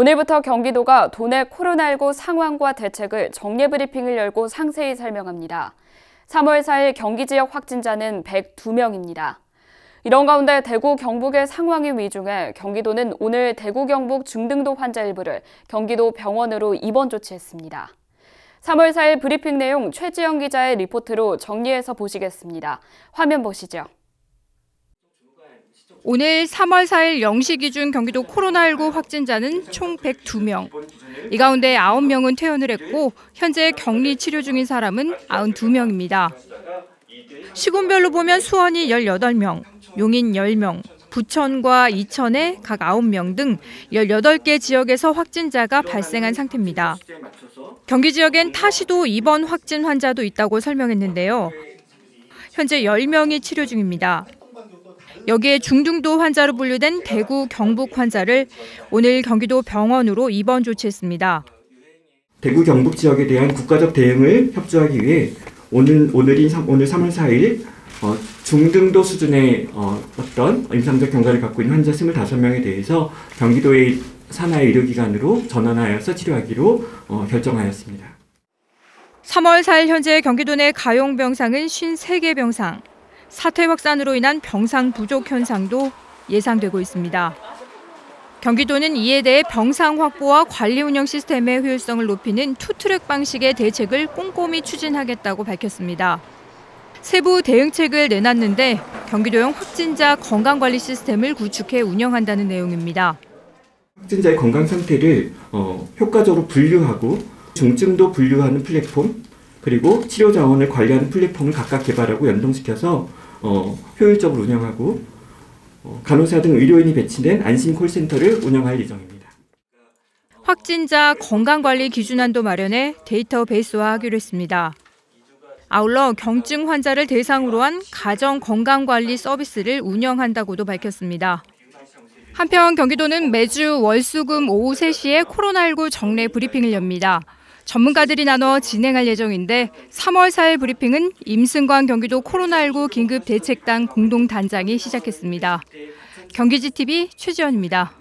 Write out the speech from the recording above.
오늘부터 경기도가 도내 코로나19 상황과 대책을 정례 브리핑을 열고 상세히 설명합니다. 3월 4일 경기 지역 확진자는 102명입니다. 이런 가운데 대구 경북의 상황이 위중해 경기도는 오늘 대구 경북 중등도 환자 일부를 경기도 병원으로 입원 조치했습니다. 3월 4일 브리핑 내용 최지영 기자의 리포트로 정리해서 보시겠습니다. 화면 보시죠. 오늘 3월 4일 0시 기준 경기도 코로나19 확진자는 총 102명. 이 가운데 9명은 퇴원을 했고 현재 격리 치료 중인 사람은 92명입니다. 시군별로 보면 수원이 18명, 용인 10명, 부천과 이천에 각 9명 등 18개 지역에서 확진자가 발생한 상태입니다. 경기 지역엔 타시도 입원 확진 환자도 있다고 설명했는데요. 현재 10명이 치료 중입니다. 여기에 중등도 환자로 분류된 대구 경북 환자를 오늘 경기도 병원으로 입원 조치했습니다. 대구 경북 지역에 대한 국가적 대응을 협조하기 위해 오늘 오늘인 3, 오늘 3월 4일 어, 중등도 수준의 어, 어떤 임상적 경과를 갖고 있는 환자 25명에 대해서 경기도의 산하의 의료기관으로 전환하여서 치료하기로 어, 결정하였습니다. 3월 4일 현재 경기도 내 가용 병상은 53개 병상, 사태 확산으로 인한 병상 부족 현상도 예상되고 있습니다. 경기도는 이에 대해 병상 확보와 관리 운영 시스템의 효율성을 높이는 투트랙 방식의 대책을 꼼꼼히 추진하겠다고 밝혔습니다. 세부 대응책을 내놨는데 경기도형 확진자 건강관리 시스템을 구축해 운영한다는 내용입니다. 확진자의 건강 상태를 어, 효과적으로 분류하고 중증도 분류하는 플랫폼 그리고 치료 자원을 관리하는 플랫폼을 각각 개발하고 연동시켜서 어, 효율적으로 운영하고 어, 간호사 등 의료인이 배치된 안심 콜센터를 운영할 예정입니다. 확진자 건강관리 기준안도 마련해 데이터베이스화하기로 했습니다. 아울러 경증 환자를 대상으로 한 가정 건강관리 서비스를 운영한다고도 밝혔습니다. 한편 경기도는 매주 월수금 오후 3시에 코로나19 정례 브리핑을 엽니다. 전문가들이 나눠 진행할 예정인데 3월 4일 브리핑은 임승관 경기도 코로나19 긴급 대책당 공동 단장이 시작했습니다. 경기지TV 최지연입니다.